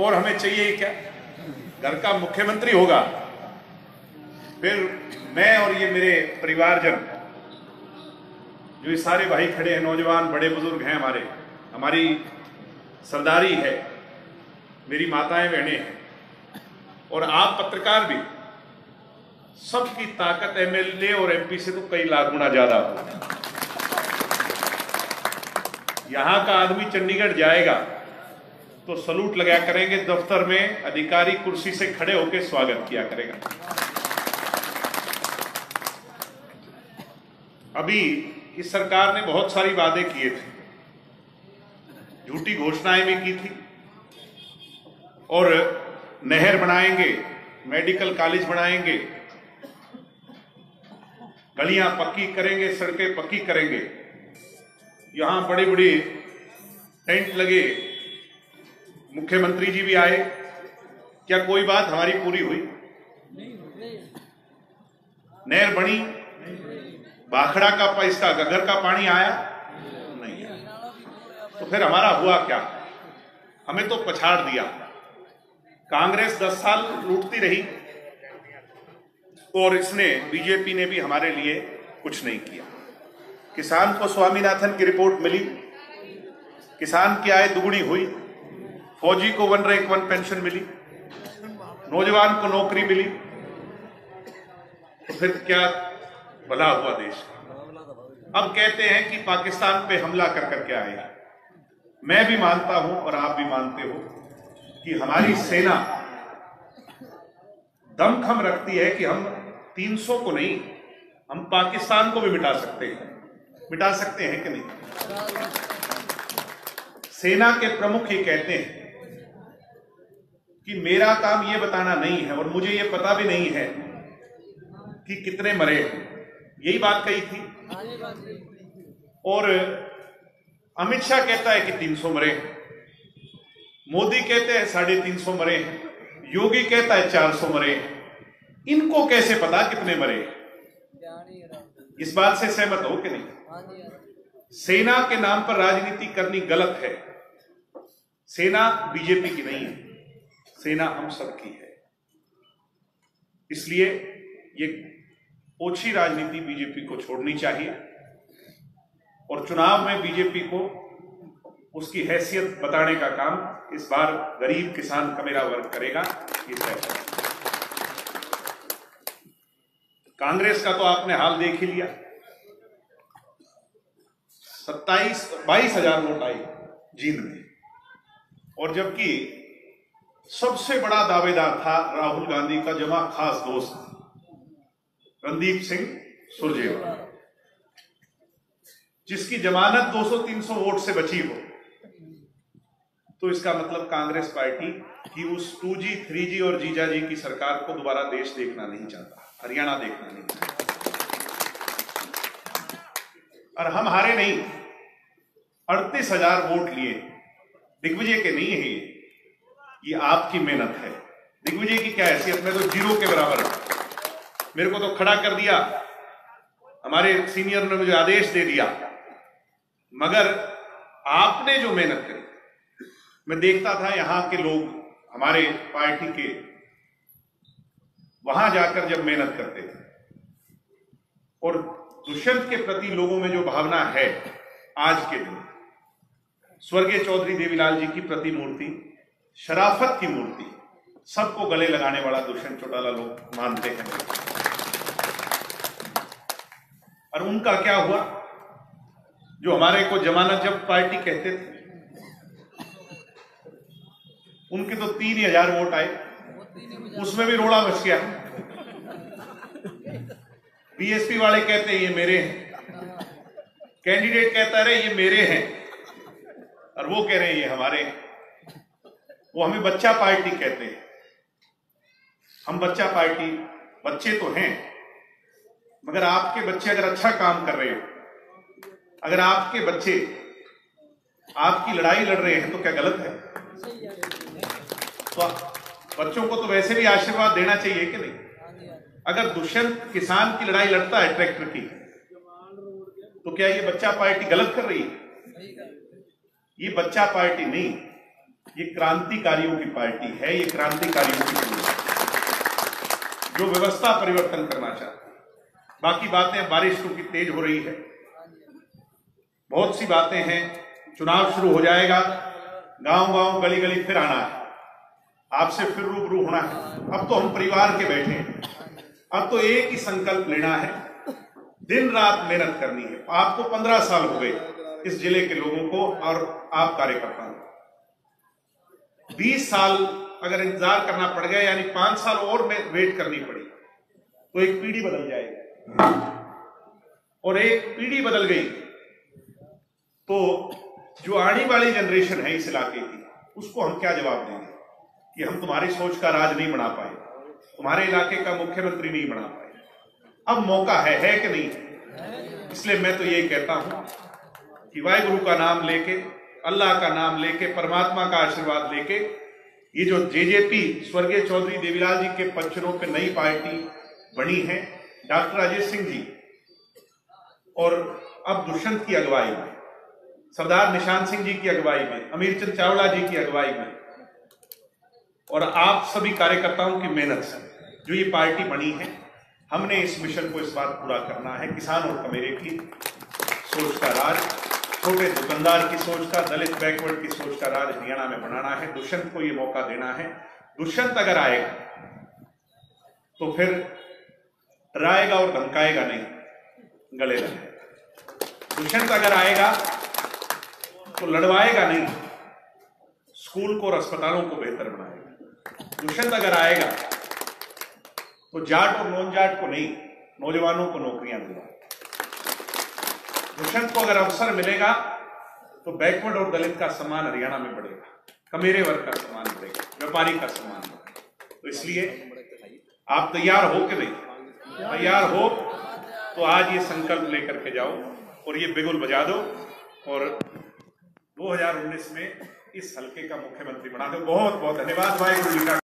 और हमें चाहिए क्या? घर का मुख्यमंत्री होगा। फिर मैं और ये मेरे परिवारजन, जो ये सारे भाई खड़े हैं, नौजवान, बड़े बुज़ुर्ग हैं हमारे, हमारी सरदारी है, मेरी माताएँ, बहनें हैं, और आप पत्रकार भी, सबकी ताकत एमएलए और एमपी से तो कई लाख गुना ज़्यादा हो यहाँ का आदमी चंडीगढ़ जाएगा तो सलूट लगाया करेंगे, दफ्तर में अधिकारी कुर्सी से खड़े होकर स्वागत किया करेगा। अभी इस सरकार ने बहुत सारी वादे किए थे। झूठी घोषणाएँ भी की थी। और नहर बनाएँगे, मेडिकल कॉलेज बनाएँगे, गलियाँ पक्की करेंगे, सड़कें पक्की करेंगे। यहाँ बड़े बड़े टेंट लगे मुख्यमंत्री जी भी आए। क्या कोई बात हमारी पूरी हुई? नहर बनी। बाखड़ा का पैसा गगर का पानी आया? नहीं। आया तो फिर हमारा हुआ क्या? हमें तो पछाड़ दिया। कांग्रेस दस साल लूटती रही और इसने, बीजेपी ने भी हमारे लिए कुछ नहीं किया। किसान को स्वामीनाथन की रिपोर्ट मिली। किसान की आय दुगुनी हुई। फौजी को वन रैंक वन पेंशन मिली, नौजवान को नौकरी मिली तो फिर क्या भला हुआ देश अब कहते हैं कि पाकिस्तान पे हमला कर करके आएगा मैं भी मानता हूँ और आप भी मानते हो कि हमारी सेना दमखम रखती है कि हम 300 को नहीं, हम पाकिस्तान को भी मिटा सकते हैं। मिटा सकते हैं कि नहीं? सेना के प्रमुख ये कहते हैं कि मेरा काम ये बताना नहीं है और मुझे ये पता भी नहीं है कि कितने मरे यही बात कही थी। और अमित शाह कहता है कि 300 मरे मोदी कहते हैं साढ़े तीन सौ मरे योगी कहता है 400 मरे इनको कैसे पता कितने मरे इस बात से सहमत हो कि नहीं? सेना के नाम पर राजनीति करनी गलत है। सेना बीजेपी की नहीं है। सेना हम सबकी है। इसलिए ये ओछी राजनीति बीजेपी को छोड़नी चाहिए और चुनाव में बीजेपी को उसकी हैसियत बताने का काम इस बार गरीब किसान का मेरा वर्ग करेगा कांग्रेस का तो आपने हाल देख ही लिया। सत्ताईस, बाईस हज़ार वोट आई जींद में। और जबकि सबसे बड़ा दावेदार था राहुल गांधी का जमा खास दोस्त रणदीप सिंह सुरजेवाला। जिसकी जमानत 200-300 वोट से बची हो। तो इसका मतलब कांग्रेस पार्टी की उस 2G, 3G और जीजा जी की सरकार को दोबारा देश देखना नहीं चाहता हरियाणा देखना नहीं चाहता। और हम हारे नहीं। अड़तीस हज़ार वोट लिए दिग्विजय के नहीं है ये। ये आपकी मेहनत है। दिग्विजय की क्या हैसियत में तो ज़ीरो के बराबर है। मेरे को तो खड़ा कर दिया। हमारे सीनियर ने मुझे आदेश दे दिया। मगर आपने जो मेहनत करी, मैं देखता था यहाँ के लोग, हमारे पार्टी के, वहाँ जाकर जब मेहनत करते थे। और दुष्यंत के प्रति लोगों में जो भावना है, आज के दिन, स्वर्गीय चौधरी देवीलाल जी की प्रतिमूर्ति शराफत की मूर्ति। सबको गले लगाने वाला दुष्यंत चौटाला लोग मानते हैं। और उनका क्या हुआ? जो हमारे को जमानत जब पार्टी कहते थे, उनके तो तीन हज़ार वोट आए। उसमें भी रोड़ा बच गया। बीएसपी वाले कहते हैं, ये मेरे हैं। कैंडिडेट कहता रहे ये मेरे हैं। और वो कह रहे हैं, ये हमारे हैं। वो हमें बच्चा पार्टी कहते हैं। हम बच्चा पार्टी, बच्चे तो हैं, मगर आपके बच्चे अगर अच्छा काम कर रहे हो, अगर आपके बच्चे आपकी लड़ाई लड़ रहे हैं तो क्या गलत है? तो बच्चों को तो वैसे भी आशीर्वाद देना चाहिए कि नहीं? अगर दुष्यंत किसान की लड़ाई लड़ता है ट्रैक्टर की तो क्या ये बच्चा पार्टी गलत कर रही है? ये बच्चा पार्टी नहीं। ये क्रांतिकारियों की पार्टी है, ये क्रांतिकारियों की है जो व्यवस्था परिवर्तन करना चाहती है। बाकी बातें बारिश क्योंकि तेज हो रही है। बहुत सी बातें हैं, चुनाव शुरू हो जाएगा गाँव गाँव गली गली फिर आना है। आपसे फिर रूबरू होना है। अब तो हम परिवार के बैठे हैं। अब तो एक ही संकल्प लेना है। दिन रात मेहनत करनी है। आपको पंद्रह साल हो गए इस ज़िले के लोगों को और आप कार्यकर्ताओं को। बीस साल अगर इंतज़ार करना पड़ गया, यानी पाँच साल और में वेट करनी पड़ी तो एक पीढ़ी बदल जाएगी। और एक पीढ़ी बदल गई तो जो आने वाली जनरेशन है इस इलाके की, उसको हम क्या जवाब देंगे? कि हम तुम्हारी सोच का राज नहीं बना पाए, तुम्हारे इलाके का मुख्यमंत्री नहीं बना पाए। अब मौका है है कि नहीं? इसलिए मैं तो यही कहता हूँ कि वाहिगुरु का नाम लेके अल्लाह का नाम लेके, परमात्मा का आशीर्वाद लेके, ये जो जेजेपी स्वर्गीय चौधरी देवीलाल जी के पंचनों पे नई पार्टी बनी है, डॉक्टर राजेश सिंह जी, और अब दुष्यंत की अगुवाई में, सरदार निशान सिंह जी की अगुवाई में, अमीर चंद चावला जी की अगुवाई में, और आप सभी कार्यकर्ताओं की मेहनत से जो ये पार्टी बनी है, हमने इस मिशन को इस बार पूरा करना है, किसान और कमेरे की सोच का राज। छोटे दुकानदार की सोच का, दलित बैकवर्ड की सोच का राज हरियाणा में बनाना है। दुष्यंत को ये मौका देना है। दुष्यंत अगर आएगा तो फिर डराएगा और धमकाएगा नहीं, गले लगाएगा दुष्यंत अगर आएगा तो लड़वाएगा नहीं, स्कूल को और अस्पतालों को बेहतर बनाएगा। दुष्यंत अगर आएगा तो जाट और नॉन जाट को नहीं, नौजवानों को नौकरियाँ दिलाएगा दुष्यंत को अगर अवसर मिलेगा तो बैकवर्ड और दलित का सम्मान हरियाणा में बढ़ेगा। कमेरे वर्ग का सम्मान बढ़ेगा, व्यापारी का सम्मान बढ़ेगा। तो इसलिए आप तैयार हो के नहीं? तैयार हो तो आज ये संकल्प लेकर के जाओ और ये बिगुल बजा दो और 2019 में इस हल्के का मुख्यमंत्री बना दो। बहुत बहुत धन्यवाद भाई